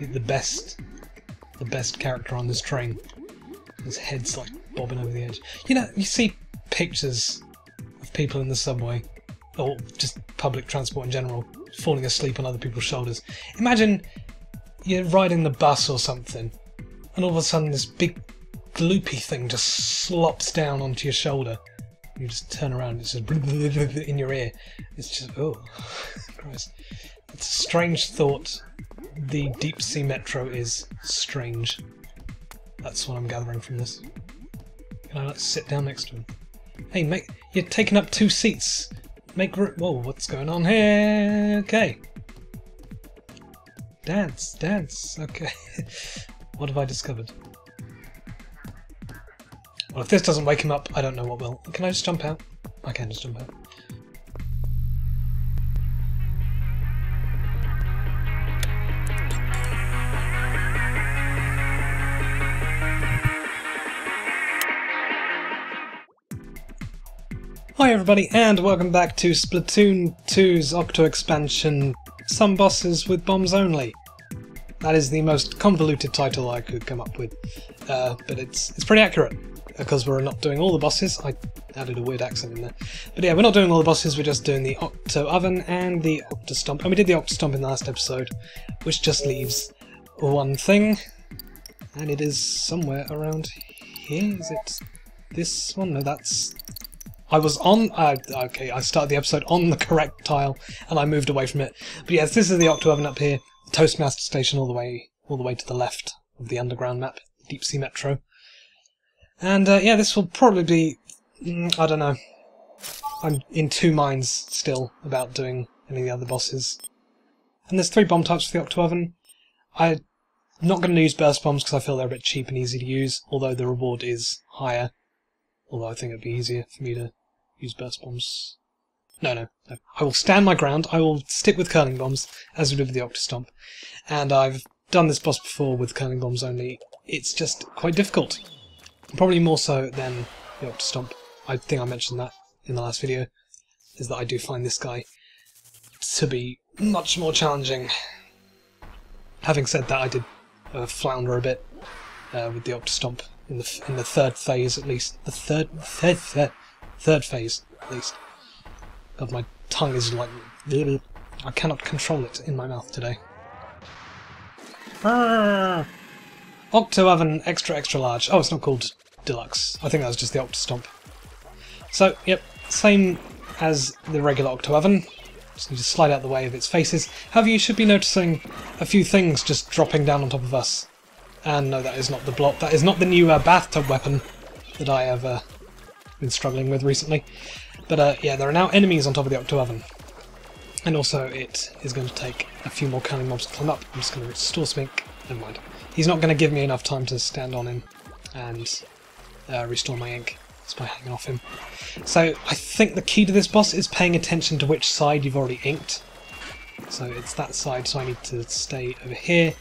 the best, the best character on this train. His head's like bobbing over the edge. You know, you see pictures of people in the subway, or just public transport in general, falling asleep on other people's shoulders. Imagine you're riding the bus or something, and all of a sudden this big gloopy thing just slops down onto your shoulder. You just turn around, it's just in your ear. It's just, oh, Christ. It's a strange thought. The deep sea metro is strange. That's what I'm gathering from this. Can I like sit down next to him? Hey, make you're taking up two seats. Make room. Whoa, what's going on here? Okay. Dance, dance. Okay. what have I discovered? Well, if this doesn't wake him up, I don't know what will. Can I just jump out? I can just jump out. Hi everybody and welcome back to Splatoon 2's Octo expansion Some Bosses with Bombs Only. That is the most convoluted title I could come up with, uh, but it's it's pretty accurate because we're not doing all the bosses. I added a weird accent in there. But yeah, we're not doing all the bosses, we're just doing the Octo Oven and the Octo Stomp. And we did the Octo Stomp in the last episode, which just leaves one thing, and it is somewhere around here. Is it this one? No, that's I was on, uh, okay, I started the episode on the correct tile, and I moved away from it. But yes, this is the Octo Oven up here, Toastmaster Station all the way, all the way to the left of the underground map, Deep Sea Metro. And uh, yeah, this will probably be, mm, I don't know, I'm in two minds still about doing any of the other bosses. And there's three bomb types for the Octo Oven. I'm not going to use burst bombs because I feel they're a bit cheap and easy to use, although the reward is higher. Although I think it'd be easier for me to use burst bombs. No, no, no. I will stand my ground. I will stick with curling bombs, as we did with the Octostomp. And I've done this boss before with curling bombs only. It's just quite difficult. Probably more so than the Octostomp. I think I mentioned that in the last video, is that I do find this guy to be much more challenging. Having said that, I did uh, flounder a bit uh, with the Octostomp in the in the third phase at least. The third, third, third, Third phase, at least. God, my tongue is like... I cannot control it in my mouth today. Ah! Octo Oven Extra Extra Large. Oh, it's not called Deluxe. I think that was just the Octo Stomp. So, yep, same as the regular Octo Oven. Just need to slide out the way of its faces. However, you should be noticing a few things just dropping down on top of us. And no, that is not the block. That is not the new uh, bathtub weapon that I have uh, been struggling with recently. But uh, yeah, there are now enemies on top of the Octo Oven. And also it is going to take a few more curling bombs to climb up. I'm just going to restore Smink. Never mind. He's not going to give me enough time to stand on him and uh, restore my ink just by hanging off him. So I think the key to this boss is paying attention to which side you've already inked. So it's that side, so I need to stay over here.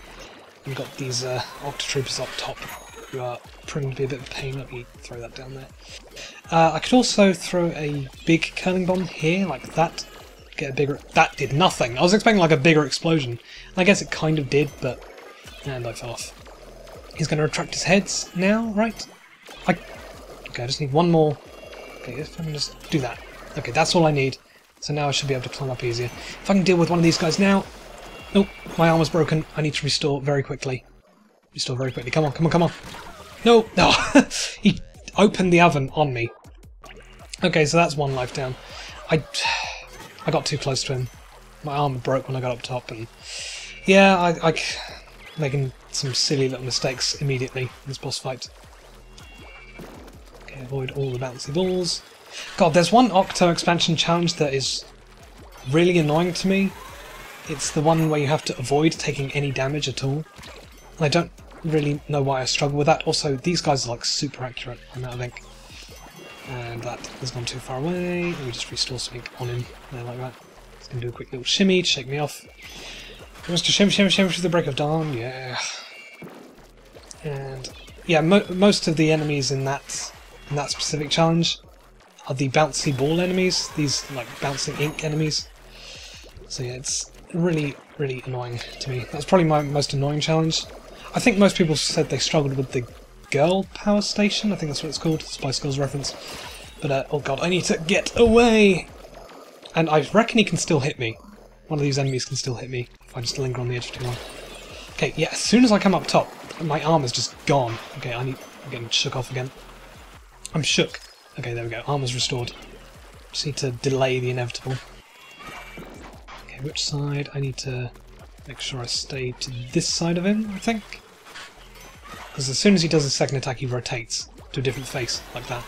We've got these uh, Octotroopers up top who are proving to be a bit of a pain. Let me throw that down there. Uh, I could also throw a big curling bomb here, like that. Get a bigger... That did nothing! I was expecting like a bigger explosion. I guess it kind of did, but... And I fell off. He's going to retract his heads now, right? I... Okay, I just need one more... Okay, if I can just do that. Okay, that's all I need. So now I should be able to climb up easier. If I can deal with one of these guys now... Nope, my arm was broken. I need to restore very quickly. Restore very quickly. Come on, come on, come on. No, no. he opened the oven on me. Okay, so that's one life down. I, I got too close to him. My arm broke when I got up top, and yeah, I, I making some silly little mistakes immediately in this boss fight. Avoid all the bouncy balls. God, there's one Octo expansion challenge that is really annoying to me. It's the one where you have to avoid taking any damage at all. And I don't really know why I struggle with that. Also, these guys are like super accurate. I'm out of ink. And that has gone too far away. Let me just restore something on him there like that. He's going to do a quick little shimmy to shake me off. He wants to shimmy, shimmy, shimmy through the break of dawn. Yeah. And yeah, mo most of the enemies in that in that specific challenge are the bouncy ball enemies, these like bouncing ink enemies. So yeah, it's really, really annoying to me. That's probably my most annoying challenge. I think most people said they struggled with the girl power station, I think that's what it's called, Spice Girls reference. But, uh, oh god, I need to get away! And I reckon he can still hit me. One of these enemies can still hit me if I just linger on the edge too long. Okay, yeah, as soon as I come up top, my arm is just gone. Okay, I need... I'm getting shook off again. I'm shook. Okay, there we go. Armor's restored. Just need to delay the inevitable. Okay, which side? I need to make sure I stay to this side of him, I think. Because as soon as he does his second attack, he rotates to a different face, like that.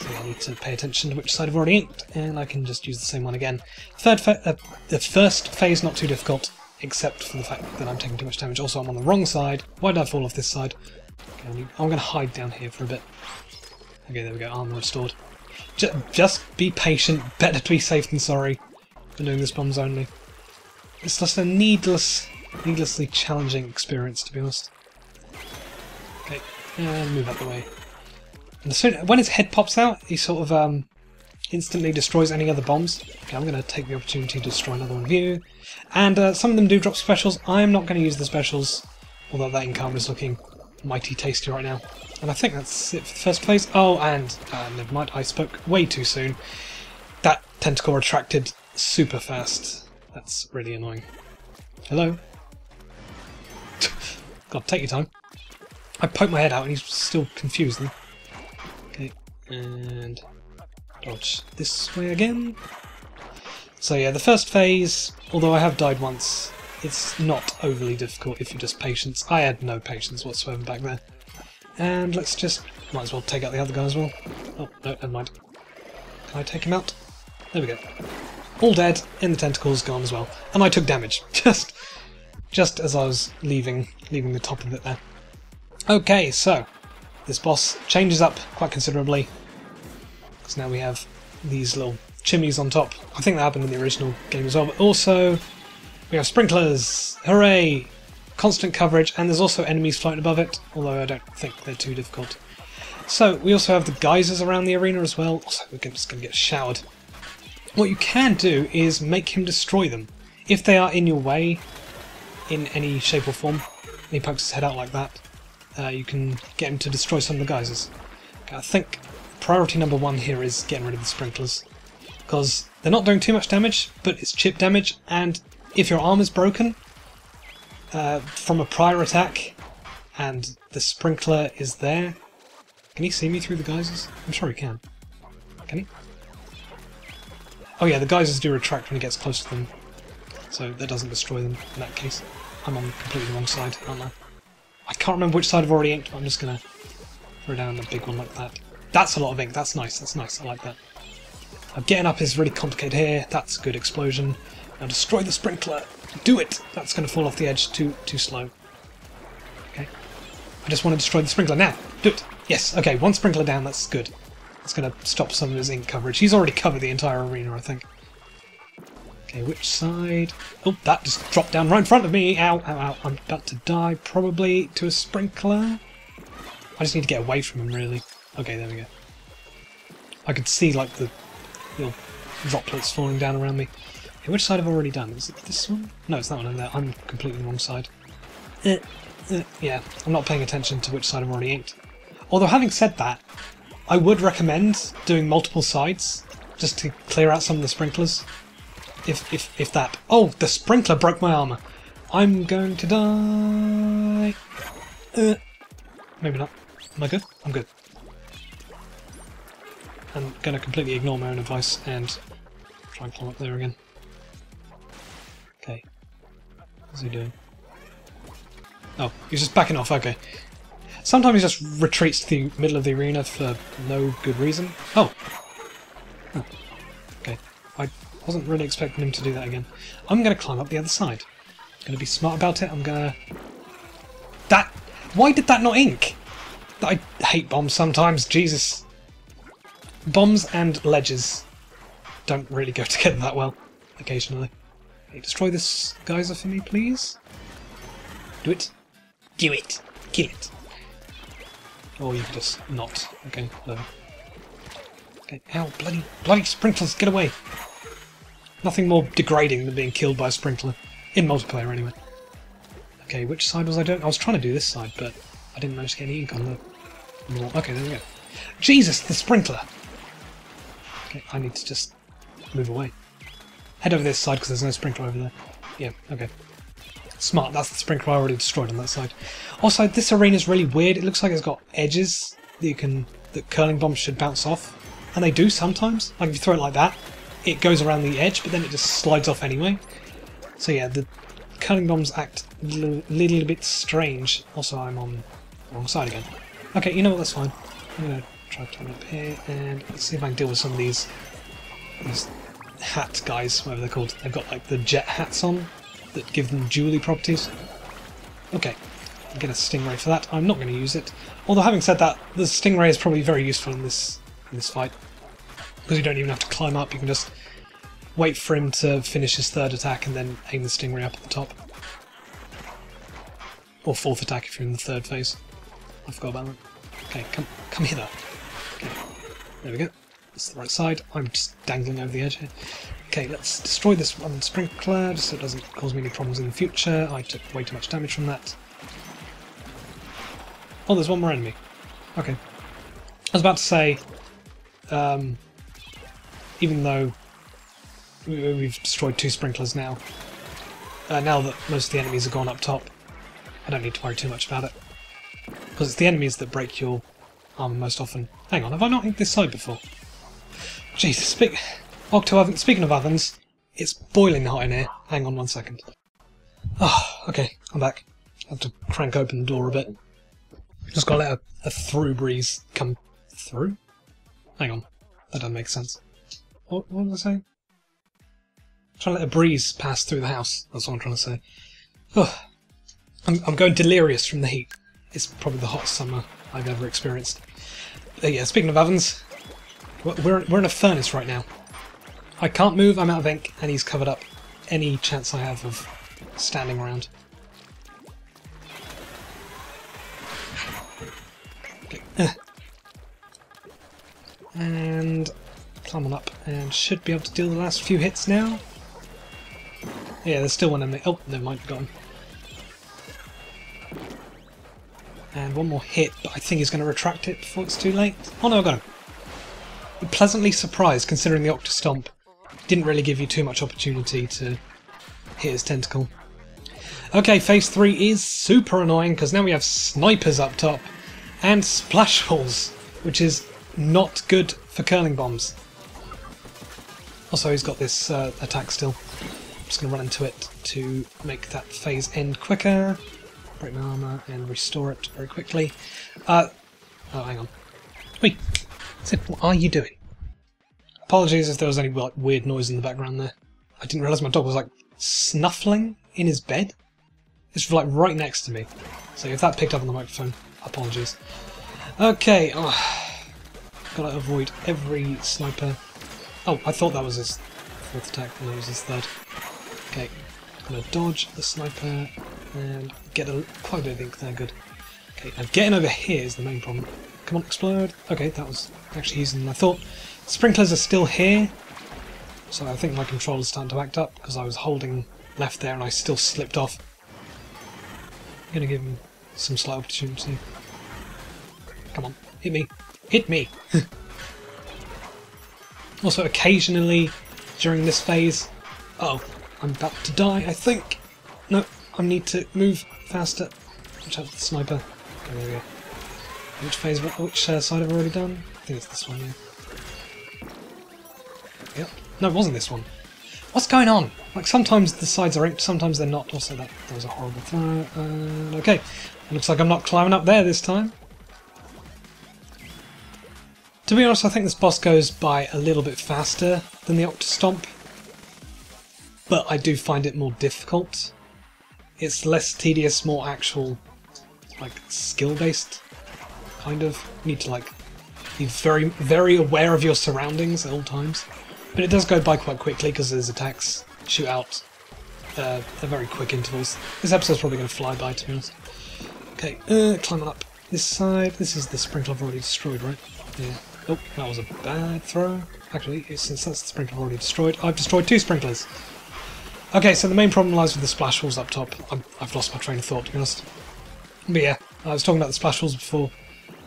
So I need to pay attention to which side I've already inked, and I can just use the same one again. Third, uh, the first phase not too difficult, except for the fact that I'm taking too much damage. Also, I'm on the wrong side. Why did I fall off this side? Okay, I'm going to hide down here for a bit. Okay, there we go. Armor restored. Just, just be patient. Better to be safe than sorry. For doing this bombs only. It's just a needless, needlessly challenging experience, to be honest. Okay, and move out the way. And soon, when his head pops out, he sort of um, instantly destroys any other bombs. Okay, I'm going to take the opportunity to destroy another one of you. And uh, some of them do drop specials. I'm not going to use the specials, although that encounter is looking mighty tasty right now. And I think that's it for the first place. Oh, and uh, never mind, I spoke way too soon. That tentacle retracted super fast. That's really annoying. Hello? God, take your time. I poke my head out and he's still confused. Then. Okay, and dodge this way again. So yeah, the first phase, although I have died once, it's not overly difficult if you just patience. I had no patience whatsoever back there. And let's just, might as well take out the other guy as well. Oh, no, never mind. Can I take him out? There we go. All dead, in the tentacles, gone as well. And I took damage, just just as I was leaving, leaving the top of it there. Okay, so, this boss changes up quite considerably. Because now we have these little chimneys on top. I think that happened in the original game as well, but also we have sprinklers! Hooray! Constant coverage, and there's also enemies floating above it, although I don't think they're too difficult. So, we also have the geysers around the arena as well, so we're just going to get showered. What you can do is make him destroy them. If they are in your way, in any shape or form, he pokes his head out like that, uh, you can get him to destroy some of the geysers. I think priority number one here is getting rid of the sprinklers, because they're not doing too much damage, but it's chip damage, and if your arm is broken uh, from a prior attack and the sprinkler is there, can he see me through the geysers? I'm sure he can. Can he? Oh yeah, the geysers do retract when he gets close to them, so that doesn't destroy them in that case. I'm on completely the wrong side, aren't I? I can't remember which side I've already inked, but I'm just gonna throw down a big one like that. That's a lot of ink, that's nice, that's nice, I like that. Uh, getting up is really complicated here, that's a good explosion. Now destroy the sprinkler. Do it! That's going to fall off the edge too too slow. Okay. I just want to destroy the sprinkler now. Do it! Yes, okay, one sprinkler down, that's good. That's going to stop some of his ink coverage. He's already covered the entire arena, I think. Okay, which side? Oh, that just dropped down right in front of me! Ow, ow, ow. I'm about to die, probably, to a sprinkler. I just need to get away from him, really. Okay, there we go. I could see, like, the little droplets falling down around me. Which side have I already done? Is it this one? No, it's that one over there. I'm completely wrong side. Uh, uh, yeah, I'm not paying attention to which side I've already inked. Although having said that, I would recommend doing multiple sides just to clear out some of the sprinklers. If, if, if that... Oh, the sprinkler broke my armour. I'm going to die. Uh, maybe not. Am I good? I'm good. I'm going to completely ignore my own advice and try and climb up there again. What's he doing? Oh, he's just backing off, okay. Sometimes he just retreats to the middle of the arena for no good reason. Oh! Okay. I wasn't really expecting him to do that again. I'm going to climb up the other side. I'm going to be smart about it. I'm going to... That... Why did that not ink? I hate bombs sometimes, Jesus. Bombs and ledges don't really go together that well, occasionally. Destroy this geyser for me, please. Do it. Do it. Kill it. Or you can just not. Okay, no. Okay, ow, bloody, bloody sprinklers, get away! Nothing more degrading than being killed by a sprinkler. In multiplayer, anyway. Okay, which side was I doing? I was trying to do this side, but I didn't manage to get any ink on the wall. Okay, there we go. Jesus, the sprinkler! Okay, I need to just move away. Head over this side because there's no sprinkler over there. Yeah, okay. Smart, that's the sprinkler I already destroyed on that side. Also, this arena is really weird. It looks like it's got edges that you can that curling bombs should bounce off. And they do sometimes. Like if you throw it like that, it goes around the edge, but then it just slides off anyway. So yeah, the curling bombs act a little, little bit strange. Also, I'm on the wrong side again. Okay, you know what, that's fine. I'm gonna try to turn up here and let's see if I can deal with some of these these hat guys, whatever they're called. They've got like the jet hats on that give them jewelry properties. Okay, I'll get a stingray for that. I'm not going to use it. Although having said that, the stingray is probably very useful in this in this fight because you don't even have to climb up. You can just wait for him to finish his third attack and then aim the stingray up at the top. Or fourth attack if you're in the third phase. I forgot about that. Okay, come come here. Okay, there we go. That's the right side. I'm just dangling over the edge here. Okay, let's destroy this one sprinkler just so it doesn't cause me any problems in the future. I took way too much damage from that. Oh, there's one more enemy. Okay. I was about to say, um, even though we've destroyed two sprinklers now, uh, now that most of the enemies are gone up top, I don't need to worry too much about it. Because it's the enemies that break your armor most often. Hang on, have I not hit this side before? Jesus, speak Octo oven. Speaking of ovens, it's boiling hot in here. Hang on one second. Oh, okay, I'm back. I have to crank open the door a bit. Just gotta let a, a through breeze come through? Hang on, that doesn't make sense. What, what was I saying? I'm trying to let a breeze pass through the house. That's what I'm trying to say. Oh, I'm, I'm going delirious from the heat. It's probably the hottest summer I've ever experienced. Uh, yeah, speaking of ovens, we're, we're in a furnace right now. I can't move, I'm out of ink, and he's covered up any chance I have of standing around. And climb on up, and should be able to deal the last few hits now. Yeah, there's still one enemy. Oh, never mind, gone. And one more hit, but I think he's going to retract it before it's too late. Oh no, I got him. Pleasantly surprised, considering the Octostomp didn't really give you too much opportunity to hit his tentacle. Okay, phase 3 is super annoying because now we have snipers up top and splash holes, which is not good for curling bombs. Also, he's got this uh, attack still. I'm just going to run into it to make that phase end quicker. Break my armour and restore it very quickly. Uh, oh, hang on. Wait, what are you doing? Apologies if there was any like, weird noise in the background there. I didn't realise my dog was like snuffling in his bed. It's like right next to me. So if that picked up on the microphone, apologies. Okay, oh, gotta avoid every sniper. Oh, I thought that was his fourth attack, and it was his third. Okay, gonna dodge the sniper and get a, quite a bit of ink there, good. Okay, now getting over here is the main problem. Come on, explode. Okay, that was actually easier than I thought. Sprinklers are still here, so I think my controller's starting to act up because I was holding left there and I still slipped off. I'm going to give him some slight opportunity. Come on, hit me. Hit me! also, occasionally during this phase... oh, I'm about to die, I think. No, I need to move faster. Watch out for the sniper. Okay, there we go. Which phase, which uh, side have I already done? I think it's this one, yeah. No, it wasn't this one. What's going on? Like, sometimes the sides are inked, sometimes they're not. Also, that, that was a horrible throw. Uh, okay. Looks like I'm not climbing up there this time. To be honest, I think this boss goes by a little bit faster than the Octostomp. But I do find it more difficult. It's less tedious, more actual, like, skill-based, kind of. You need to, like, be very, very aware of your surroundings at all times. But it does go by quite quickly because his attacks shoot out uh, at very quick intervals. This episode's probably going to fly by, to be honest. Okay, uh, climbing up this side. This is the sprinkler I've already destroyed, right? Yeah. Oh, that was a bad throw. Actually, since that's the sprinkler I've already destroyed, I've destroyed two sprinklers. Okay, so the main problem lies with the splash walls up top. i have lost my train of thought, to be honest. But yeah, I was talking about the splash walls before,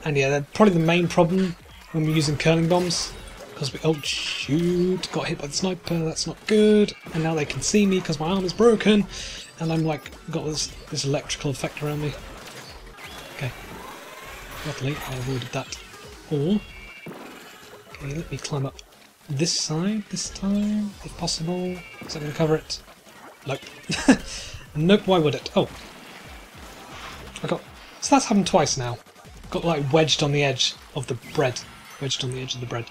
and yeah, they're probably the main problem when we're using curling bombs. Because we, oh shoot, got hit by the sniper, that's not good. And now they can see me because my arm is broken, and I'm like, got this, this electrical effect around me. Okay. Luckily, I avoided that. Or, okay, let me climb up this side this time, if possible. Is that going to cover it? Nope. nope, why would it? Oh. I got... So that's happened twice now. Got like wedged on the edge of the bread. Wedged on the edge of the bread.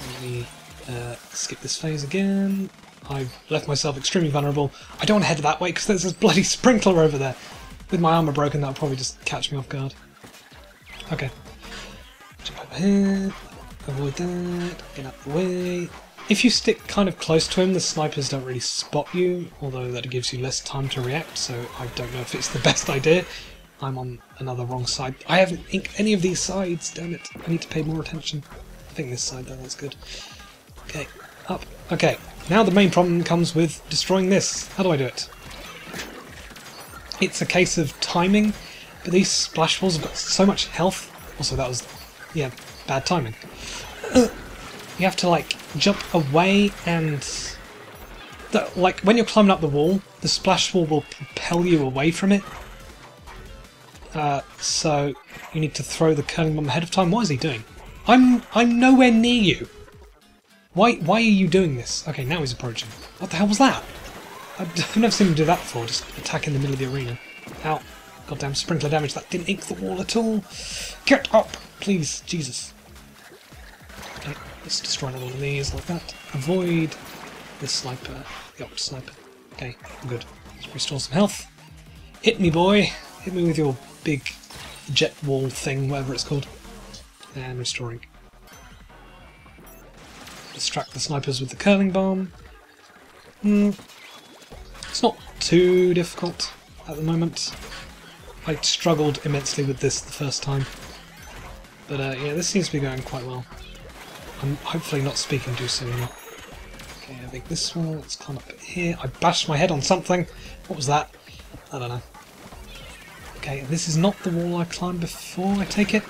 Let me uh, skip this phase again. I've left myself extremely vulnerable. I don't want to head that way because there's this bloody sprinkler over there. With my armour broken, that'll probably just catch me off guard. Okay. Jump over here. Avoid that. Get out the way. If you stick kind of close to him, the snipers don't really spot you, although that gives you less time to react, so I don't know if it's the best idea. I'm on another wrong side. I haven't inked any of these sides, damn it. I need to pay more attention. Think this side though, that's good. Okay, up. Okay, now the main problem comes with destroying this. How do I do it? It's a case of timing, but these splash walls have got so much health. Also, that was, yeah, bad timing. you have to like jump away and the, like when you're climbing up the wall the splash wall will propel you away from it uh, so you need to throw the curling bomb ahead of time what is he doing I'm I'm nowhere near you why why are you doing this okay now he's approaching what the hell was that I've never seen him do that before just attack in the middle of the arena ow goddamn sprinkler damage that didn't ink the wall at all get up please Jesus Okay, Let's destroy all of these like that. Avoid this sniper, the opt sniper. Okay, I'm good. Let's restore some health. Hit me, boy! Hit me with your big jet wall thing, whatever it's called. And restoring. Distract the snipers with the curling bomb. Hmm. It's not too difficult at the moment. I struggled immensely with this the first time. But uh, yeah, this seems to be going quite well. I'm hopefully not speaking too soon. Okay, I think this one, let's climb up here. I bashed my head on something. What was that? I don't know. Okay, this is not the wall I climbed before, I take it?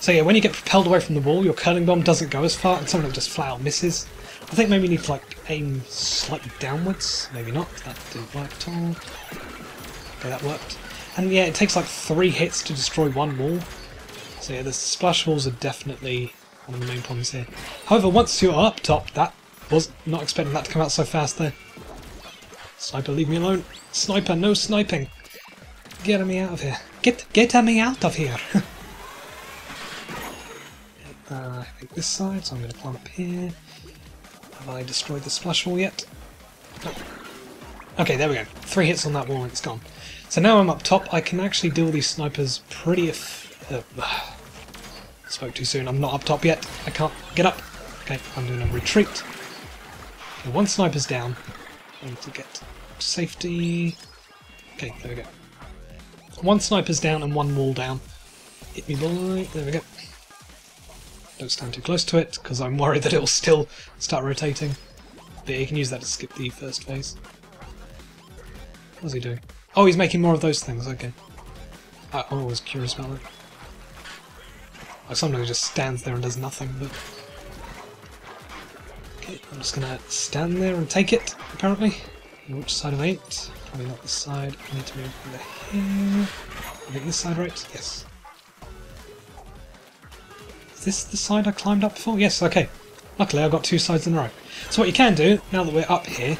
So yeah, when you get propelled away from the wall, your curling bomb doesn't go as far, and some of them just flat out misses. I think maybe you need to like aim slightly downwards. Maybe not, that didn't work at all. Okay, that worked. And yeah, it takes like three hits to destroy one wall. So yeah, the splash walls are definitely one of the main problems here. However, once you're up top, that was not expecting that to come out so fast there. Sniper, leave me alone. Sniper, no sniping. Get me out of here. Get get me out of here. uh, I think this side, so I'm going to climb up here. Have I destroyed the splash wall yet? Okay, there we go. Three hits on that wall and it's gone. So now I'm up top, I can actually deal with these snipers pretty... Uh, Spoke too soon. I'm not up top yet. I can't get up. Okay, I'm doing a retreat. Okay, one sniper's down. I need to get safety. Okay, there we go. One sniper's down and one wall down. Hit me, boy. There we go. Don't stand too close to it, because I'm worried that it will still start rotating. But you can use that to skip the first phase. What's he doing? Oh, he's making more of those things, okay. I, I was curious about that. Like sometimes he just stands there and does nothing, but... Okay, I'm just gonna stand there and take it, apparently. which side of 8? Probably not this side. I need to move over here. I think this side right? Yes. Is this the side I climbed up before? Yes, okay. Luckily I've got two sides in a row. So what you can do, now that we're up here,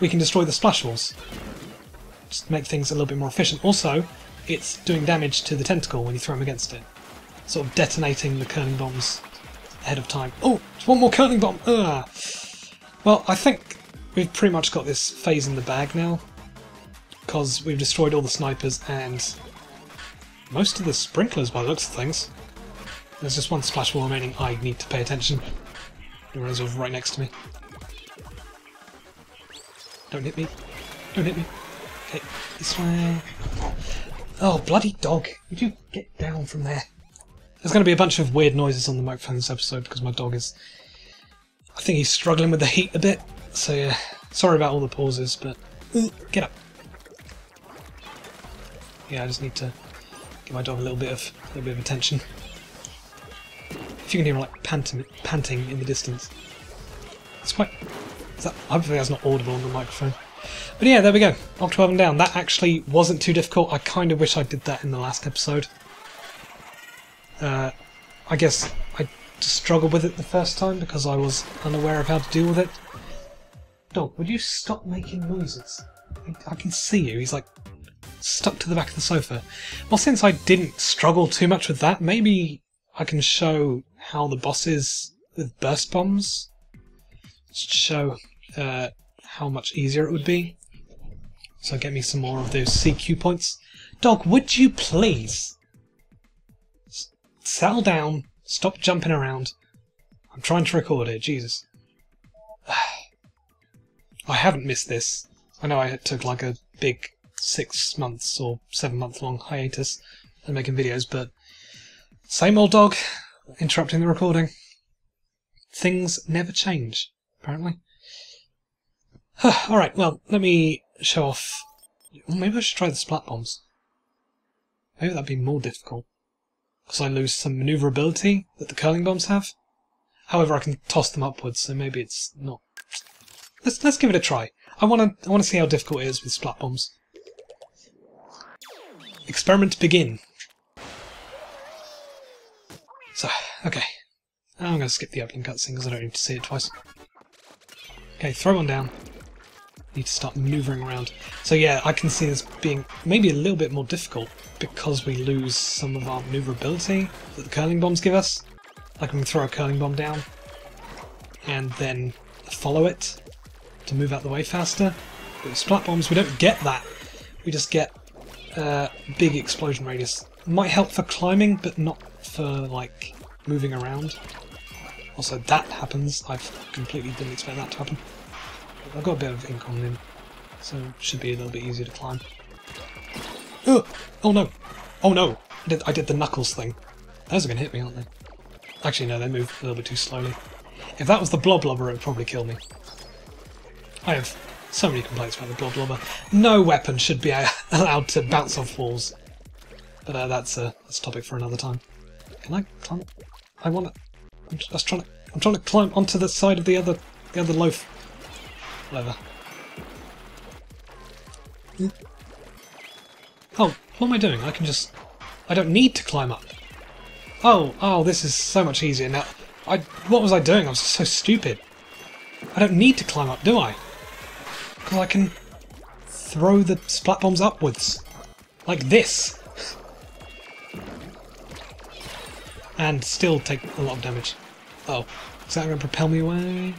we can destroy the splash walls. Just make things a little bit more efficient. Also, it's doing damage to the tentacle when you throw them against it sort of detonating the curling bombs ahead of time. Oh, one more curling bomb! Ugh. Well, I think we've pretty much got this phase in the bag now, because we've destroyed all the snipers and most of the sprinklers by the looks of things. There's just one splash wall remaining. I need to pay attention. Everyone's right next to me. Don't hit me. Don't hit me. Okay, this way. Oh, bloody dog. Would you get down from there? There's going to be a bunch of weird noises on the microphone this episode because my dog is. I think he's struggling with the heat a bit. So yeah, sorry about all the pauses, but get up. Yeah, I just need to give my dog a little bit of a little bit of attention. If you can hear like panting, panting in the distance, it's quite. That, hopefully that's not audible on the microphone. But yeah, there we go. Off 12 and down. That actually wasn't too difficult. I kind of wish I did that in the last episode. Uh, I guess I struggled with it the first time because I was unaware of how to deal with it. Dog, would you stop making noises? I, I can see you. He's like stuck to the back of the sofa. Well, since I didn't struggle too much with that, maybe I can show how the boss is with burst bombs. Show uh, how much easier it would be. So get me some more of those CQ points. Dog, would you please settle down, stop jumping around. I'm trying to record it, Jesus. I haven't missed this. I know I took like a big six months or seven month long hiatus and making videos, but same old dog interrupting the recording. Things never change, apparently. Alright, well, let me show off. Maybe I should try the splat bombs. Maybe that'd be more difficult because I lose some maneuverability that the curling bombs have. However, I can toss them upwards, so maybe it's not. Let's let's give it a try. I want to I want to see how difficult it is with splat bombs. Experiment begin. So, okay. I'm going to skip the opening cutscene because I don't need to see it twice. Okay, throw one down need to start maneuvering around. So yeah, I can see this being maybe a little bit more difficult because we lose some of our maneuverability that the curling bombs give us. Like we can throw a curling bomb down and then follow it to move out the way faster. But with splat bombs, we don't get that. We just get uh, big explosion radius. Might help for climbing, but not for like moving around. Also, that happens. I completely didn't expect that to happen. I've got a bit of ink on him, so should be a little bit easier to climb. Oh, oh no! Oh no! I did, I did the knuckles thing. Those are going to hit me, aren't they? Actually, no, they move a little bit too slowly. If that was the blob it would probably kill me. I have so many complaints about the blob. No weapon should be allowed to bounce off walls. But uh, that's, a, that's a topic for another time. Can I climb? I want to. I'm just trying to. I'm trying to climb onto the side of the other the other loaf. Whatever. Hmm? Oh, what am I doing? I can just... I don't need to climb up. Oh, oh, this is so much easier now. I, what was I doing? I was so stupid. I don't need to climb up, do I? Because I can throw the splat bombs upwards. Like this. And still take a lot of damage. Oh, is that going to propel me away?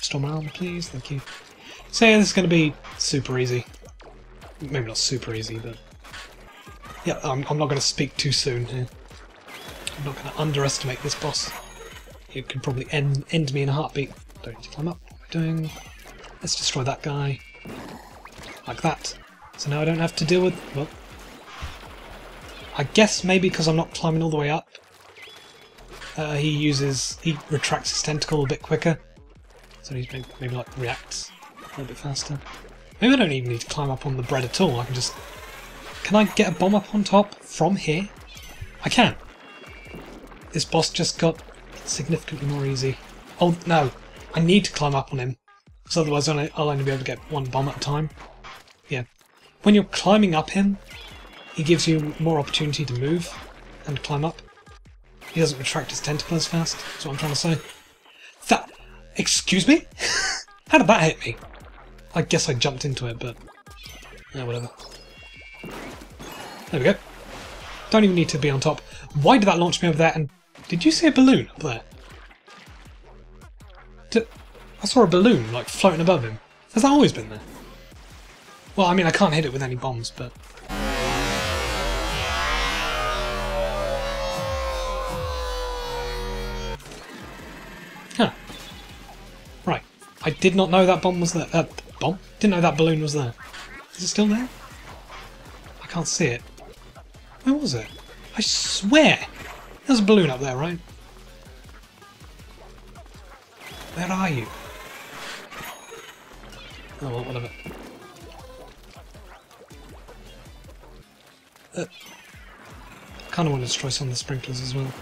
Storm armor, please. Thank you. So yeah, this is going to be super easy. Maybe not super easy, but... Yeah, I'm, I'm not going to speak too soon here. I'm not going to underestimate this boss. It could probably end, end me in a heartbeat. Don't need to climb up. Doing? Let's destroy that guy. Like that. So now I don't have to deal with... Well... I guess maybe because I'm not climbing all the way up, uh, he uses... he retracts his tentacle a bit quicker. So he's maybe, maybe like reacts a little bit faster. Maybe I don't even need to climb up on the bread at all. I can just... Can I get a bomb up on top from here? I can. This boss just got significantly more easy. Oh, no. I need to climb up on him. Because otherwise I'll only be able to get one bomb at a time. Yeah. When you're climbing up him, he gives you more opportunity to move and climb up. He doesn't retract his tentacles fast, that's what I'm trying to say. That Excuse me? How did that hit me? I guess I jumped into it, but... Yeah, whatever. There we go. Don't even need to be on top. Why did that launch me over there? And did you see a balloon up there? I saw a balloon, like, floating above him. Has that always been there? Well, I mean, I can't hit it with any bombs, but... did not know that bomb was there. Uh, bomb? Didn't know that balloon was there. Is it still there? I can't see it. Where was it? I swear! There's a balloon up there, right? Where are you? Oh well, whatever. Uh, kind of want to destroy some of the sprinklers as well.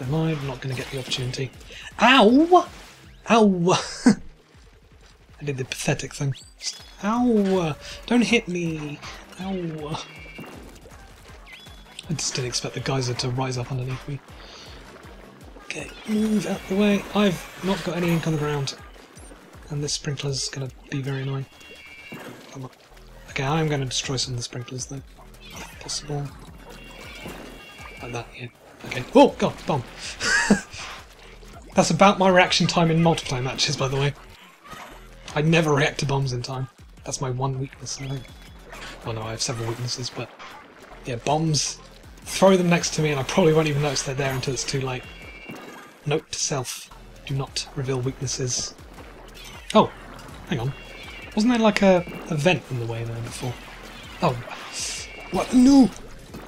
Never mind, I'm not going to get the opportunity. Ow! Ow! I did the pathetic thing. Ow! Don't hit me! Ow! I just didn't expect the geyser to rise up underneath me. Okay, move out the way. I've not got any ink on the ground. And this sprinkler's going to be very annoying. Oh, okay, I'm going to destroy some of the sprinklers though. If possible. Like that, yeah. Okay. Oh, God, bomb. That's about my reaction time in multiplayer matches, by the way. I never react to bombs in time. That's my one weakness, I think. Well, no, I have several weaknesses, but... Yeah, bombs. Throw them next to me and I probably won't even notice they're there until it's too late. Note to self. Do not reveal weaknesses. Oh, hang on. Wasn't there like a, a vent in the way there before? Oh, what? No!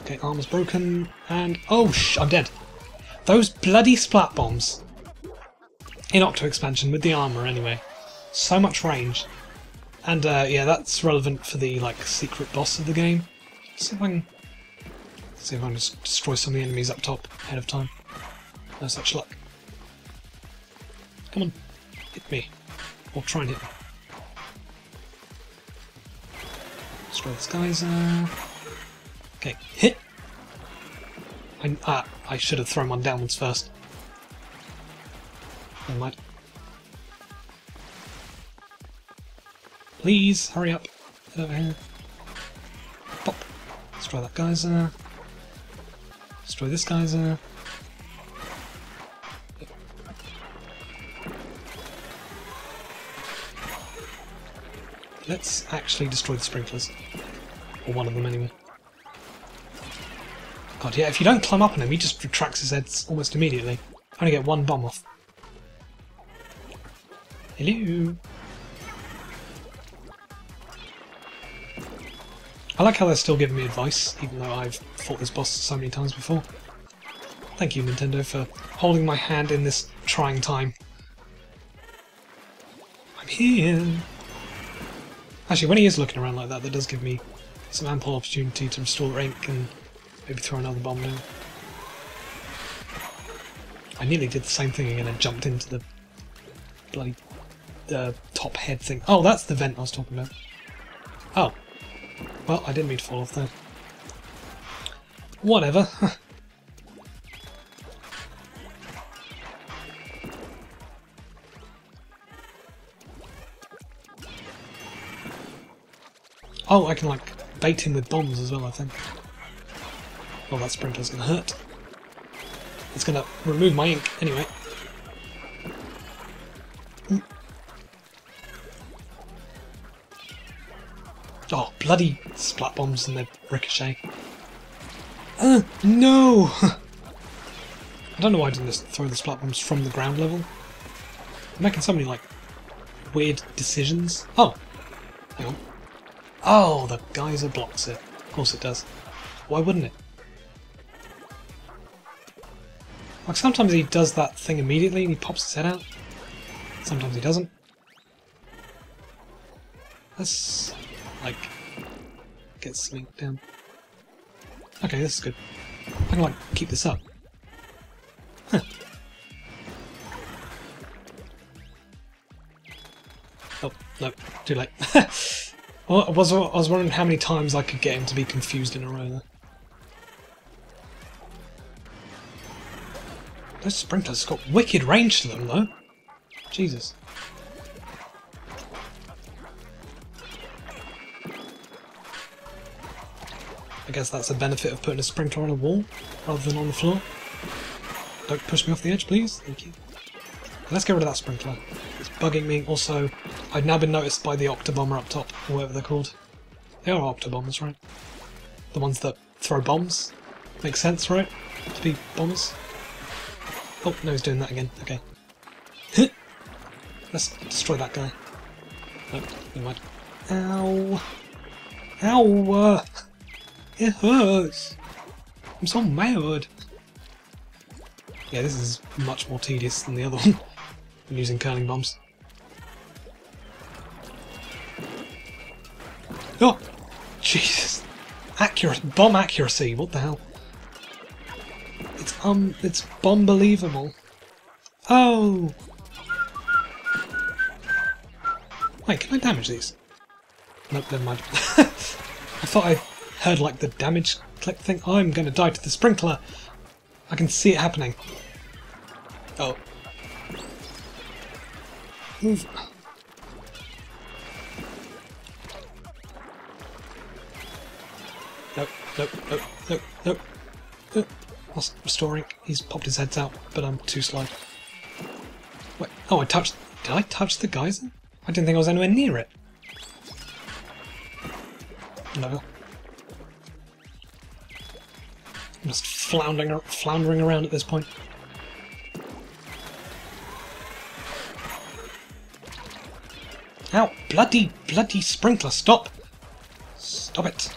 Okay, armor's broken, and... Oh, sh! I'm dead. Those bloody splat bombs. In Octo Expansion, with the armor anyway. So much range. And uh, yeah, that's relevant for the like secret boss of the game. see if I can see if I can just destroy some of the enemies up top ahead of time. No such luck. Come on, hit me. Or try and hit me. Destroy this geyser. Okay, hit! I, uh, I should have thrown one downwards first. Please, hurry up. Get over here. Pop. Destroy that geyser. Destroy this geyser. Let's actually destroy the sprinklers. Or one of them anyway. God, yeah, if you don't climb up on him, he just retracts his head almost immediately. I only get one bomb off. Hello? I like how they're still giving me advice, even though I've fought this boss so many times before. Thank you, Nintendo, for holding my hand in this trying time. I'm here! Actually, when he is looking around like that, that does give me some ample opportunity to restore ink and maybe throw another bomb down. I nearly did the same thing again and jumped into the bloody uh, top head thing. Oh, that's the vent I was talking about. Oh. Well, I didn't mean to fall off there. Whatever. oh, I can like bait him with bombs as well, I think. Well, that sprinkler's gonna hurt. It's gonna remove my ink anyway. Oh, bloody splat bombs and their ricochet. Uh, no! I don't know why I didn't throw the splat bombs from the ground level. I'm making so many, like, weird decisions. Oh! Hang on. Oh, the geyser blocks it. Of course it does. Why wouldn't it? Like, sometimes he does that thing immediately and he pops his head out. Sometimes he doesn't. Let's like get something down. Okay, this is good. I can like keep this up. Huh. Oh no, too late. well, I was I was wondering how many times I could get him to be confused in a row there. Those sprinklers got wicked range to them though. Jesus. I guess that's a benefit of putting a sprinkler on a wall rather than on the floor. Don't push me off the edge, please. Thank you. Let's get rid of that sprinkler. It's bugging me. Also, I've now been noticed by the Octobomber up top, or whatever they're called. They are Octobombers, right? The ones that throw bombs. Makes sense, right? To be bombers. Oh, no, he's doing that again. Okay. Let's destroy that guy. No, never mind. Ow! Ow! It hurts. I'm so mad. Yeah, this is much more tedious than the other one. I'm using curling bombs. Oh! Jesus! Accurate bomb accuracy, what the hell? It's um it's bomb believable. Oh! Wait, can I damage these? Nope, never mind. I thought I heard like the damage click thing. I'm gonna die to the sprinkler! I can see it happening. Oh. Move. Nope, nope, nope, nope, nope. Uh, nope. restoring. He's popped his heads out, but I'm too slow. Wait, oh, I touched... Did I touch the geyser? I didn't think I was anywhere near it. No. I'm just floundering, floundering around at this point. Ow! Bloody, bloody sprinkler, stop! Stop it!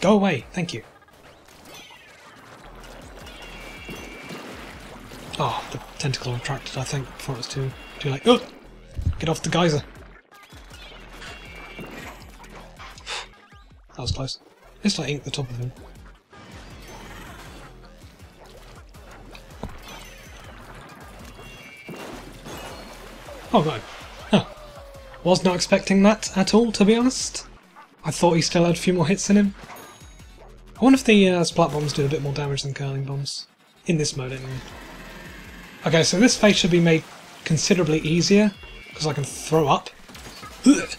Go away, thank you. Oh, the tentacle retracted, I think, before it was too, too late. Oh! Get off the geyser! that was close. At least I inked the top of him. Oh no. Huh. Was not expecting that at all, to be honest. I thought he still had a few more hits in him. I wonder if the uh, splat bombs do a bit more damage than curling bombs. In this mode, anyway. Okay, so this phase should be made considerably easier, because I can throw up. And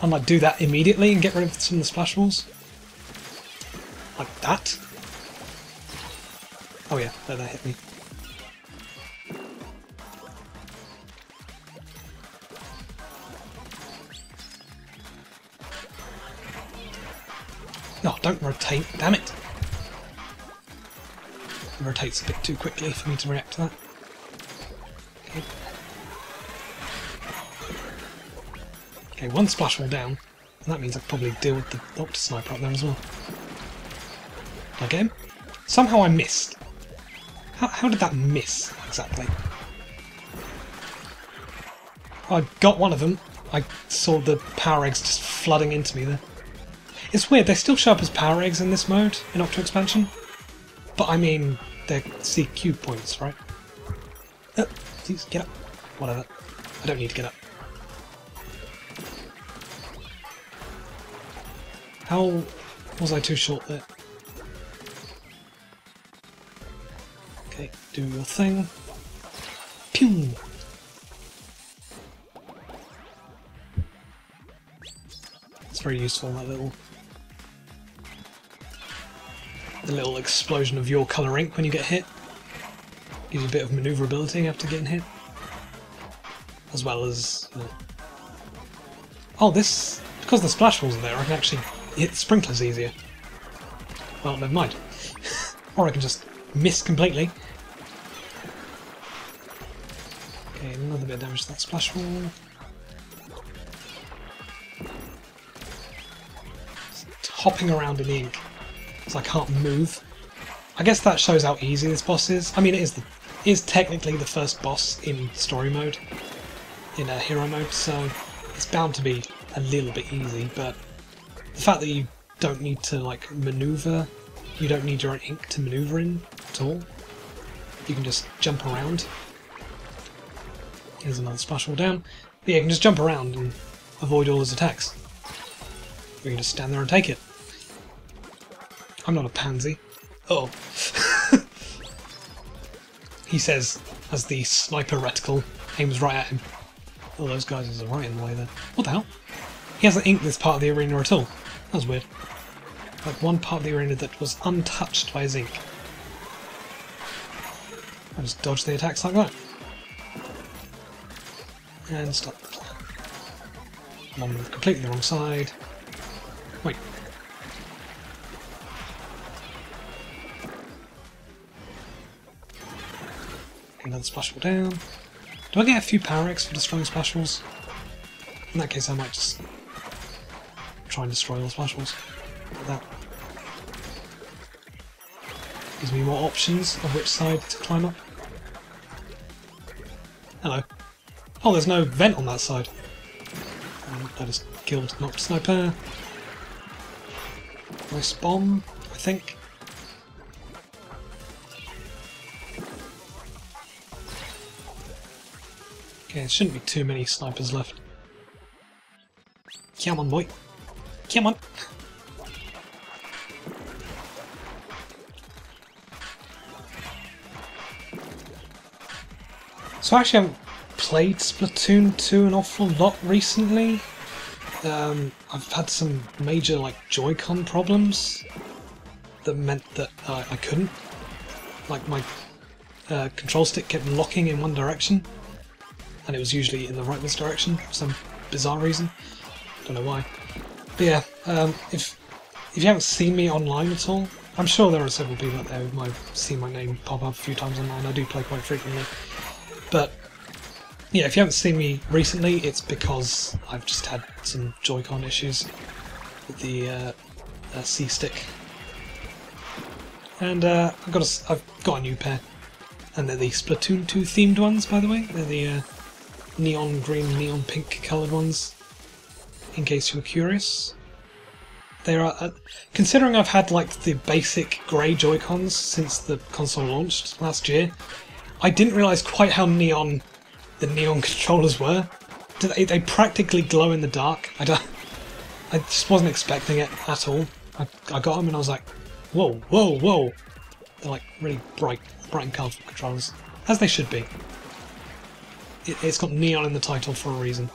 I might do that immediately and get rid of some of the splash walls. Like that. Oh yeah, there, that hit me. No, don't rotate, damn it! It rotates a bit too quickly for me to react to that. Okay, one splash wall down, and that means I can probably deal with the Octosniper up there as well. I get him? Somehow I missed. How, how did that miss, exactly? I got one of them. I saw the power eggs just flooding into me there. It's weird, they still show up as power eggs in this mode, in Octo Expansion. But I mean, they're CQ points, right? Uh, please, get up. Whatever. I don't need to get up. How was I too short there? Okay, do your thing. Pew! It's very useful, that little the little explosion of your colour ink when you get hit. Gives you a bit of manoeuvrability after getting hit. As well as... You know. Oh, this... Because the splash walls are there, I can actually hit the sprinklers easier. Well, never mind. or I can just miss completely. Okay, another bit of damage to that splash wall. hopping around in the ink so I can't move. I guess that shows how easy this boss is. I mean, it is the, it is technically the first boss in story mode, in a hero mode, so it's bound to be a little bit easy. But the fact that you don't need to like maneuver, you don't need your own ink to maneuver in at all. You can just jump around. Here's another splash down. But yeah, you can just jump around and avoid all his attacks. You can just stand there and take it. I'm not a pansy. Oh. he says, as the sniper reticle aims right at him. Oh, those guys are right in the way there. What the hell? He hasn't inked this part of the arena at all. That was weird. Like one part of the arena that was untouched by ink. I just dodge the attacks like that. And stop. I'm on the completely wrong side. Wait, another wall down. Do I get a few power eggs for destroying walls? In that case I might just try and destroy all splash walls. Like that. Gives me more options of which side to climb up. Hello. Oh, there's no vent on that side. Um, that is killed Noct Sniper. Nice bomb, I think. Okay, there shouldn't be too many snipers left. Come on, boy. Come on. So I actually haven't played Splatoon 2 an awful lot recently. Um, I've had some major like Joy-Con problems that meant that uh, I couldn't. Like my uh, control stick kept locking in one direction, and it was usually in the rightmost direction for some bizarre reason. Don't know why. But yeah, um, if if you haven't seen me online at all, I'm sure there are several people out there who might have seen my name pop up a few times online. I do play quite frequently. But yeah, if you haven't seen me recently, it's because I've just had some Joy-Con issues with the uh, uh, C stick, and uh, I've got a, I've got a new pair, and they're the Splatoon 2 themed ones, by the way. They're the uh, neon green, neon pink coloured ones. In case you were curious, they are uh, considering I've had like the basic grey Joy Cons since the console launched last year. I didn't realise quite how neon the neon controllers were. They, they practically glow in the dark. I don't. I just wasn't expecting it at all. I, I got them and I was like, whoa, whoa, whoa. They're like really bright, bright and colourful controllers, as they should be. It, it's got neon in the title for a reason.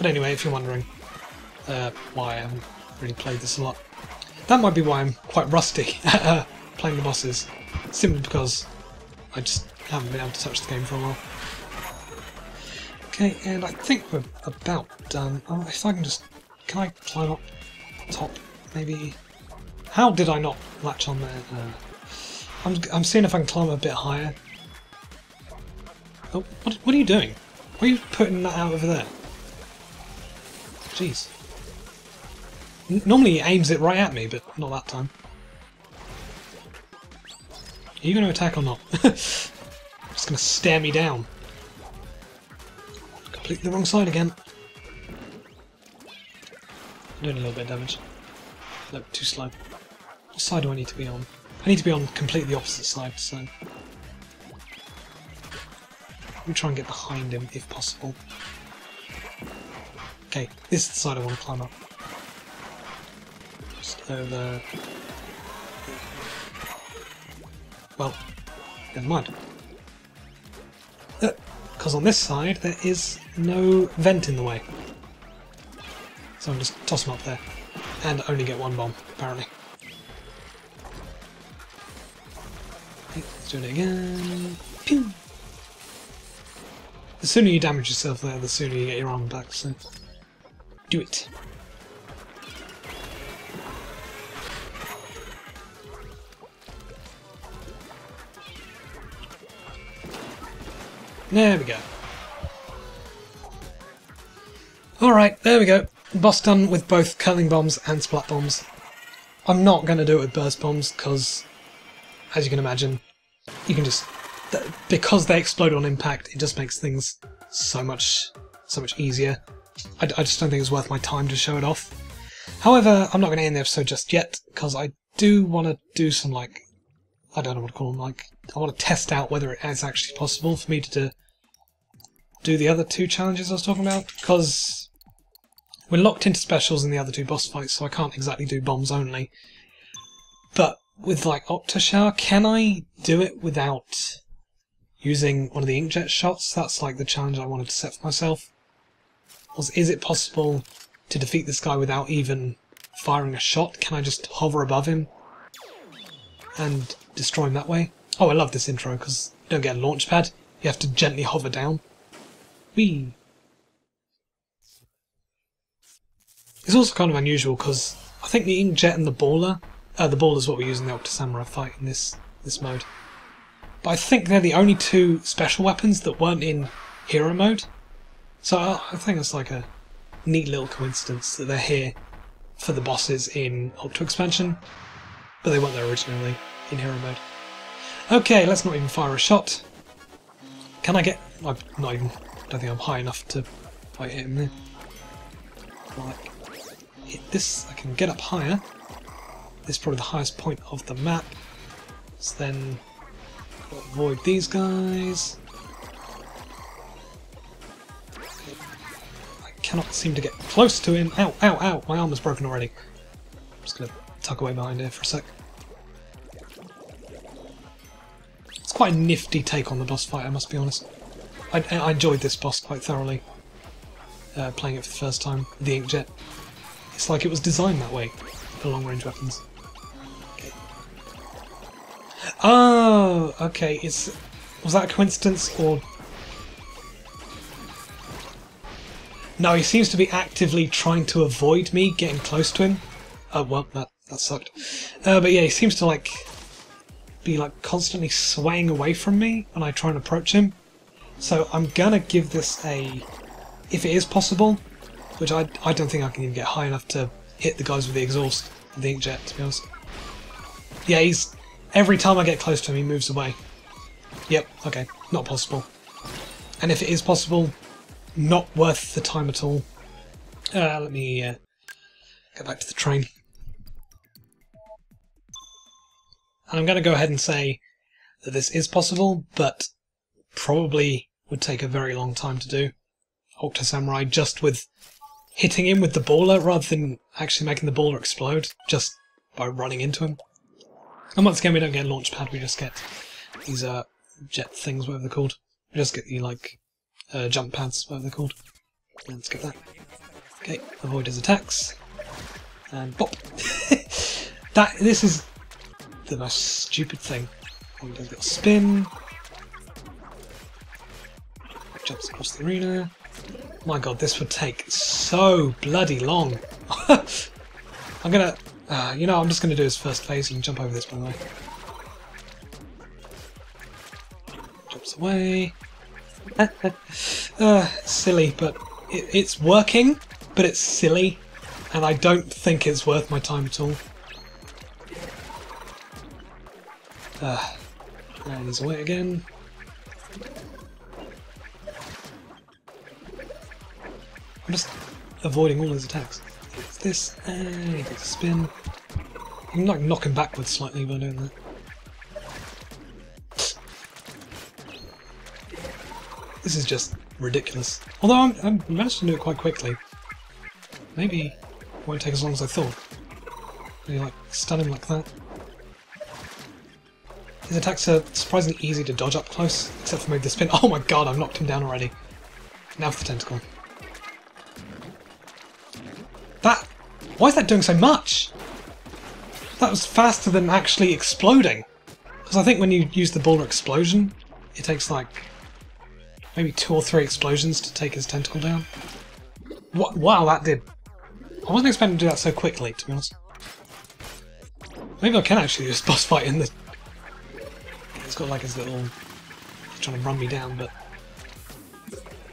But anyway, if you're wondering uh, why I haven't really played this a lot, that might be why I'm quite rusty at uh, playing the bosses. Simply because I just haven't been able to touch the game for a while. Okay, and I think we're about done. Oh, if I can just... Can I climb up top, maybe? How did I not latch on there? Uh, I'm, I'm seeing if I can climb a bit higher. Oh, what, what are you doing? Why are you putting that out over there? Jeez. Normally he aims it right at me, but not that time. Are you going to attack or not? Just going to stare me down. Completely the wrong side again. Doing a little bit of damage. No, too slow. What side do I need to be on? I need to be on completely the opposite side, so... Let me try and get behind him, if possible. Okay, this is the side I want to climb up. Just over... Well, never mind. Because uh, on this side there is no vent in the way. So I'm just toss them up there. And only get one bomb, apparently. Okay, let's do it again. Pew! The sooner you damage yourself there, the sooner you get your arm back, so... Do it. There we go. Alright, there we go. Boss done with both curling bombs and splat bombs. I'm not going to do it with burst bombs because, as you can imagine, you can just... Because they explode on impact, it just makes things so much so much easier. I, I just don't think it's worth my time to show it off. However, I'm not going to end the episode just yet because I do want to do some, like, I don't know what to call them, like, I want to test out whether it is actually possible for me to do the other two challenges I was talking about, because we're locked into specials in the other two boss fights, so I can't exactly do bombs only. But with like Octoshower, can I do it without using one of the inkjet shots? That's like the challenge I wanted to set for myself. Was is it possible to defeat this guy without even firing a shot? Can I just hover above him and destroy him that way? Oh, I love this intro because you don't get a launch pad. You have to gently hover down. Whee! It's also kind of unusual because I think the inkjet and the baller, uh, the baller is what we use in the Octosamurai fight in this this mode. But I think they're the only two special weapons that weren't in hero mode. So I, I think it's like a neat little coincidence that they're here for the bosses in Octo Expansion. but they weren't there originally in hero mode. Okay, let's not even fire a shot. Can I get... I'm not even... don't think I'm high enough to fight him. Like, hit this, I can get up higher. This is probably the highest point of the map. So then avoid these guys. Cannot seem to get close to him. Ow, ow, ow! My arm is broken already. I'm just gonna tuck away behind here for a sec. It's quite a nifty take on the boss fight, I must be honest. I, I enjoyed this boss quite thoroughly, uh, playing it for the first time, the Inkjet. It's like it was designed that way for long-range weapons. Okay. Oh, okay. It's was that a coincidence or? No, he seems to be actively trying to avoid me getting close to him. Oh well, that that sucked. Uh, but yeah, he seems to like be like constantly swaying away from me when I try and approach him. So I'm gonna give this a, if it is possible, which I, I don't think I can even get high enough to hit the guys with the exhaust, the inkjet, to be honest. Yeah, he's... Every time I get close to him, he moves away. Yep, okay, not possible. And if it is possible, not worth the time at all. Uh, let me uh, go back to the train. And I'm going to go ahead and say that this is possible, but probably would take a very long time to do. Octo Samurai just with hitting him with the baller rather than actually making the baller explode just by running into him. And once again, we don't get launch pad, we just get these uh, jet things, whatever they're called. We just get the like uh, jump pads, whatever they're called. Let's get that. Okay, avoid his attacks. And bop! that This is the most stupid thing. He does a little spin. Jumps across the arena. My god, this would take so bloody long. I'm gonna... Uh, you know, I'm just gonna do his first phase. You can jump over this, by the way. Jumps away. uh, silly, but it, it's working, but it's silly, and I don't think it's worth my time at all. Uh, and he's away again. I'm just avoiding all his attacks. It's this, and he a spin. I'm like knocking backwards slightly by doing that. This is just ridiculous. Although I'm, I'm managed to do it quite quickly. Maybe it won't take as long as I thought. Maybe like stun him like that. His attacks are surprisingly easy to dodge up close, except for maybe the spin. Oh my god, I've knocked him down already. Now for the tentacle. That... Why is that doing so much? That was faster than actually exploding. Because I think when you use the baller explosion, it takes like maybe two or three explosions to take his tentacle down. What? Wow, that did... I wasn't expecting to do that so quickly, to be honest. Maybe I can actually this boss fight in the... It's got like his little... He's trying to run me down, but...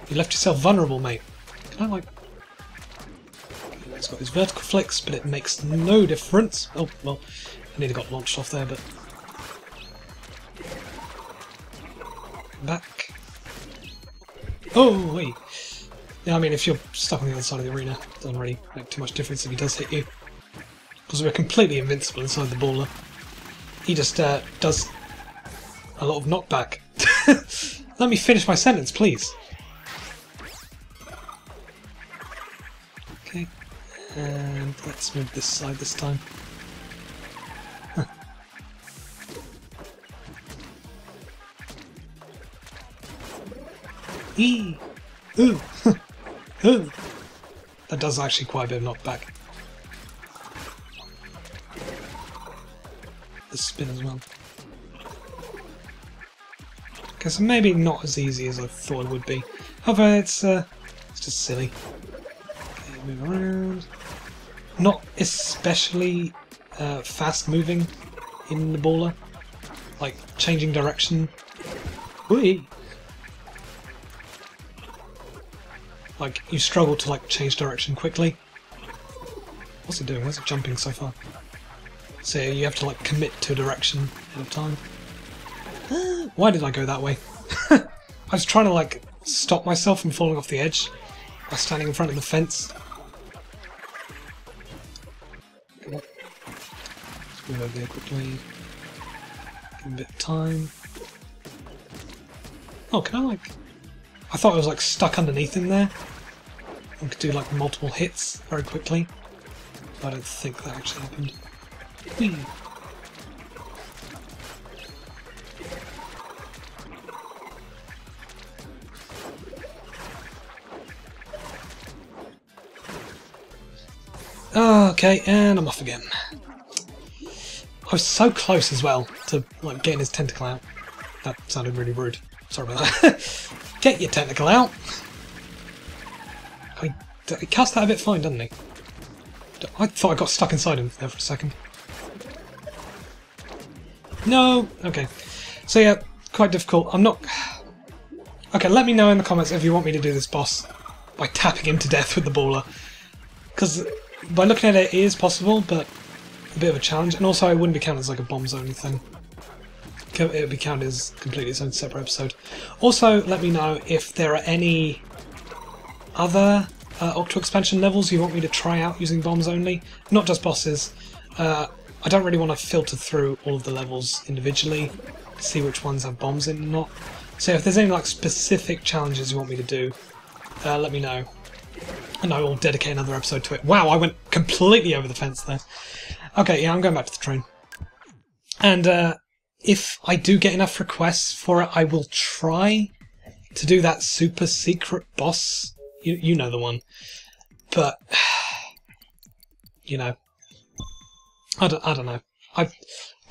You left yourself vulnerable, mate. Can I, like... It's got his vertical flicks, but it makes no difference. Oh, well, I nearly got launched off there, but... Back. Oh, wait. Yeah, I mean, if you're stuck on the other side of the arena, it doesn't really make too much difference if he does hit you. Because we're completely invincible inside the baller. He just uh, does a lot of knockback. Let me finish my sentence, please. Okay, and let's move this side this time. Ooh! Ooh! That does actually quite a bit of knockback. The spin as well. So maybe not as easy as I thought it would be. However, it's, uh, it's just silly. Okay, move around not especially uh, fast moving in the baller. Like changing direction. Like you struggle to like change direction quickly. What's it doing? Where's it jumping so far? So you have to like commit to a direction at a time. Why did I go that way? I was trying to like stop myself from falling off the edge by standing in front of the fence. Let's move over here quickly. Give a bit of time. Oh, can I like... I thought I was like stuck underneath in there. I could do like multiple hits very quickly. But I don't think that actually happened. Whee. Okay, and I'm off again. I was so close as well to like getting his tentacle out. That sounded really rude. Sorry about that. Get your tentacle out! I, he cast that a bit fine, doesn't he? I thought I got stuck inside him there for a second. No! Okay. So yeah, quite difficult. I'm not... Okay, let me know in the comments if you want me to do this boss by tapping him to death with the baller. Because by looking at it, it is possible, but a bit of a challenge. And also, it wouldn't be counted as like a bombs only thing. It would be counted as completely its own separate episode. Also, let me know if there are any other uh, Octo expansion levels you want me to try out using bombs only. Not just bosses. Uh, I don't really want to filter through all of the levels individually to see which ones have bombs in and not. So if there's any like specific challenges you want me to do, uh, let me know. And I will dedicate another episode to it. Wow, I went completely over the fence there. Okay, yeah, I'm going back to the train. And uh, if I do get enough requests for it, I will try to do that super secret boss. You, you know the one. But, you know, I don't, I don't know. I,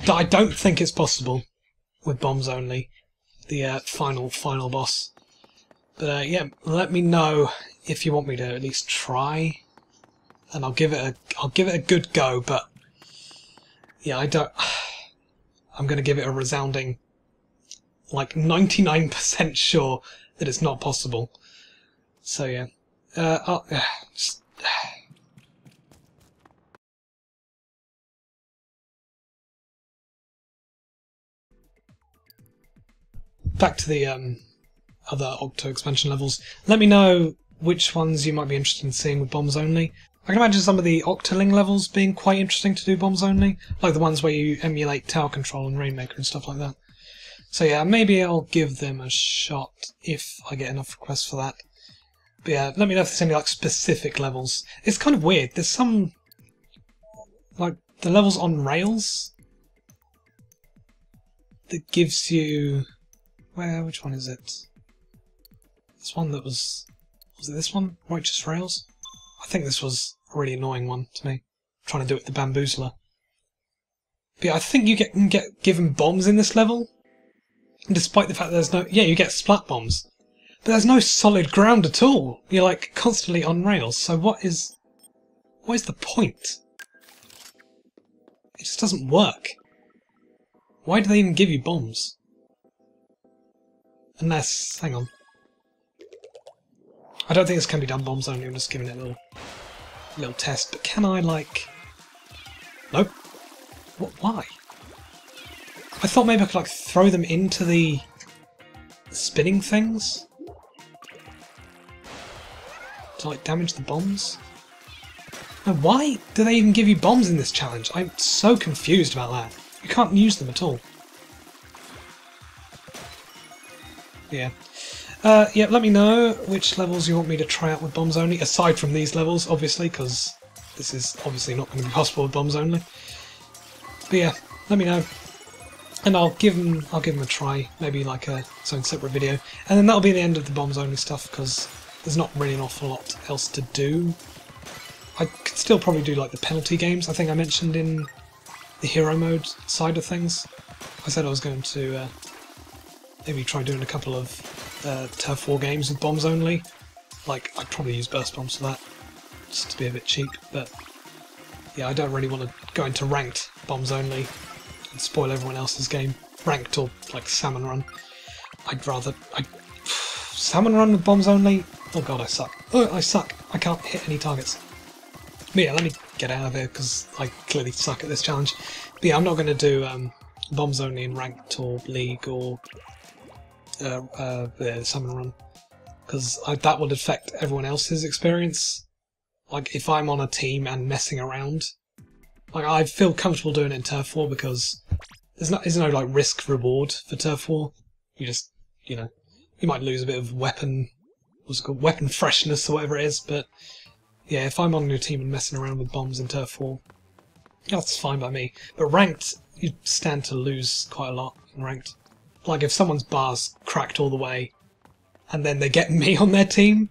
I don't think it's possible with bombs only. The uh, final, final boss. But uh, yeah, let me know if you want me to at least try, and I'll give it a I'll give it a good go. But yeah, I don't. I'm going to give it a resounding, like 99% sure that it's not possible. So yeah, uh, uh, back to the um, other Octo expansion levels. Let me know which ones you might be interested in seeing with bombs only. I can imagine some of the Octoling levels being quite interesting to do bombs only, like the ones where you emulate Tower Control and Rainmaker and stuff like that. So yeah, maybe I'll give them a shot if I get enough requests for that. But yeah, let me know if there's any like specific levels. It's kind of weird. There's some like the levels on rails that gives you where which one is it? This one that was was it this one? Righteous Rails? I think this was a really annoying one to me. I'm trying to do it with the Bamboozler. But yeah, I think you get can get given bombs in this level. despite the fact there's no yeah, you get splat bombs. But there's no solid ground at all. You're like constantly on rails. So what is what is the point? It just doesn't work. Why do they even give you bombs? Unless hang on. I don't think this can be done bombs only, I'm just giving it a little, little test. But can I, like... Nope. What, why? I thought maybe I could, like, throw them into the spinning things? To, like, damage the bombs? Now, why do they even give you bombs in this challenge? I'm so confused about that. You can't use them at all. Yeah. Uh, yeah, let me know which levels you want me to try out with bombs only, aside from these levels, obviously, because this is obviously not going to be possible with bombs only. But yeah, let me know, and I'll give them I'll give them a try, maybe like a own separate video, and then that'll be the end of the bombs only stuff because there's not really an awful lot else to do. I could still probably do like the penalty games. I think I mentioned in the hero mode side of things. I said I was going to uh, maybe try doing a couple of uh, Turf War games with bombs only. Like, I'd probably use burst bombs for that, just to be a bit cheap, but yeah, I don't really want to go into ranked bombs only and spoil everyone else's game. Ranked or, like, Salmon Run. I'd rather... i Salmon Run with bombs only? Oh god, I suck. Oh, I suck. I can't hit any targets. But yeah, let me get out of here because I clearly suck at this challenge. But yeah, I'm not going to do um, bombs only in ranked or league or uh, uh, the Salmon Run because that would affect everyone else's experience. Like if I'm on a team and messing around, like I feel comfortable doing it in Turf War because there's no there's no like risk reward for Turf War. You just you know you might lose a bit of weapon what's it called weapon freshness or whatever it is, but yeah, if I'm on your team and messing around with bombs in Turf War, that's fine by me. But ranked, you stand to lose quite a lot in ranked. Like if someone's bar's cracked all the way, and then they get me on their team,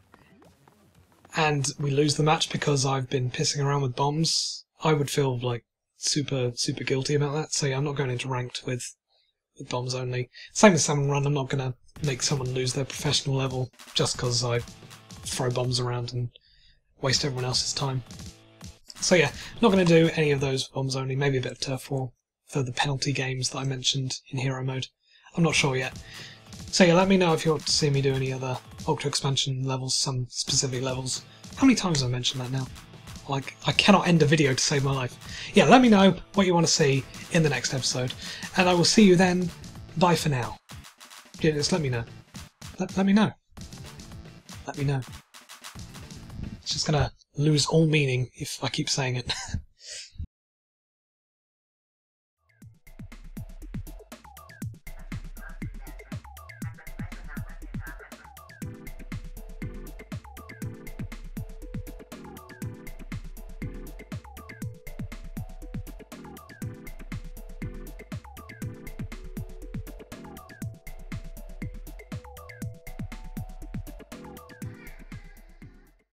and we lose the match because I've been pissing around with bombs, I would feel like super super guilty about that. So yeah, I'm not going into ranked with with bombs only. Same with salmon run. I'm not going to make someone lose their profreshional level just because I throw bombs around and waste everyone else's time. So yeah, not going to do any of those bombs only. Maybe a bit of turf war for the penalty games that I mentioned in hero mode. I'm not sure yet. So yeah, let me know if you want to see me do any other Ultra Expansion levels, some specific levels. How many times have I mentioned that now? Like, I cannot end a video to save my life. Yeah, let me know what you want to see in the next episode. And I will see you then. Bye for now. Yeah, just let me know. Let, let me know. Let me know. It's just gonna lose all meaning if I keep saying it.